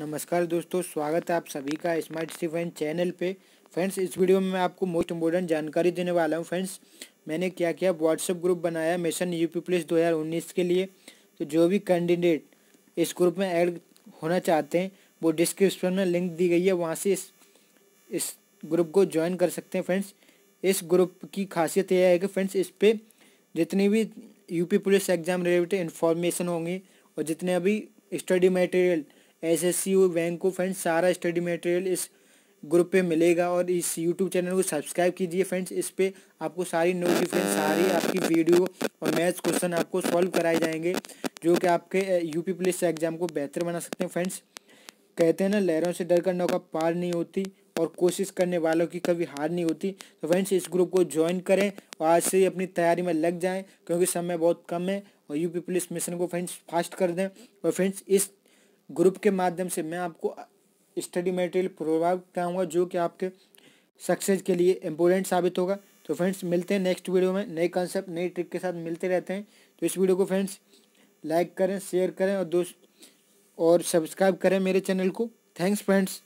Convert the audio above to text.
नमस्कार दोस्तों, स्वागत है आप सभी का स्मार्ट सिटी चैनल पे। फ्रेंड्स इस वीडियो में मैं आपको मोस्ट इम्पोर्टेंट जानकारी देने वाला हूँ फ्रेंड्स मैंने क्या किया व्हाट्सएप ग्रुप बनाया मिशन यूपी पुलिस 2019 के लिए। तो जो भी कैंडिडेट इस ग्रुप में ऐड होना चाहते हैं, वो डिस्क्रिप्शन में लिंक दी गई है, वहाँ से इस इस ग्रुप को ज्वाइन कर सकते हैं फ्रेंड्स इस ग्रुप की खासियत यह है कि फ्रेंड्स इस पर जितनी भी UP police exam related information होंगी और जितने अभी study material S S C bank को फ्रेंड्स सारा स्टडी मटेरियल इस ग्रुप पे मिलेगा और इस यूट्यूब चैनल को सब्सक्राइब कीजिए फ्रेंड्स इस पर आपको सारी नोटिफिकेशन सारी आपकी वीडियो और मैथ्स क्वेश्चन आपको सॉल्व कराए जाएँगे, जो कि आपके यूपी पुलिस एग्ज़ाम को बेहतर बना सकते हैं फ्रेंड्स कहते हैं ना, लहरों से डर कर नौका पार नहीं होती और कोशिश करने वालों की कभी हार नहीं होती। तो फ्रेंड्स इस ग्रुप को ज्वाइन करें और आज से ही अपनी तैयारी में लग जाएँ, क्योंकि समय बहुत कम है और यूपी पुलिस मिशन को फ्रेंड्स फास्ट कर दें। और फ्रेंड्स इस ग्रुप के माध्यम से मैं आपको स्टडी मटेरियल प्रोवाइड कराऊँगा, जो कि आपके सक्सेस के लिए इम्पोर्टेंट साबित होगा। तो फ्रेंड्स मिलते हैं नेक्स्ट वीडियो में। नए कॉन्सेप्ट नई ट्रिक के साथ मिलते रहते हैं। तो इस वीडियो को फ्रेंड्स लाइक करें शेयर करें और दोस्त, और सब्सक्राइब करें मेरे चैनल को। Thanks friends